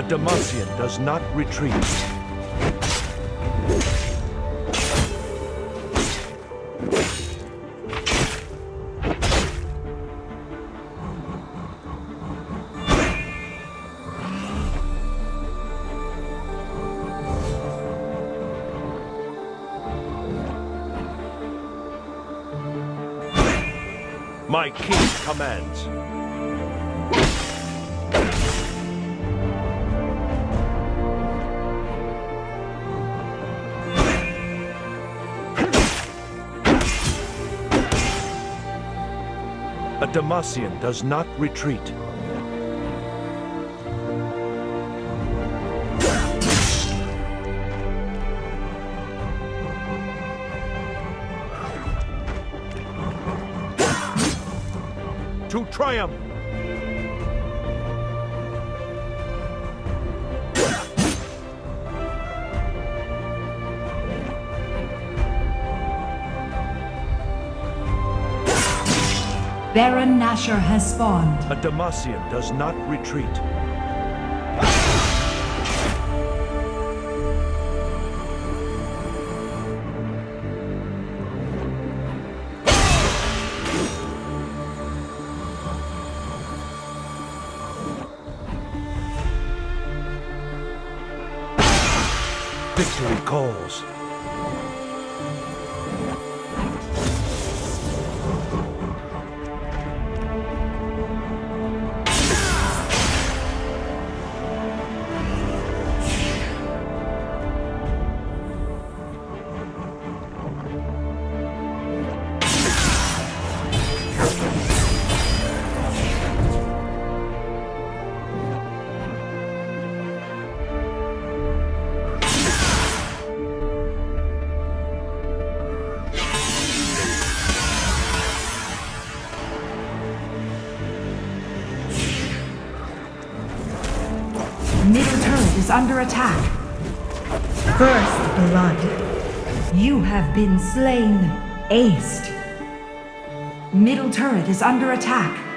A Demacian does not retreat. My king commands. A Demacian does not retreat. To triumph! Baron Nashor has spawned. A Demacian does not retreat. Victory calls. Under attack. First blood. You have been slain. Aced. Middle turret is under attack.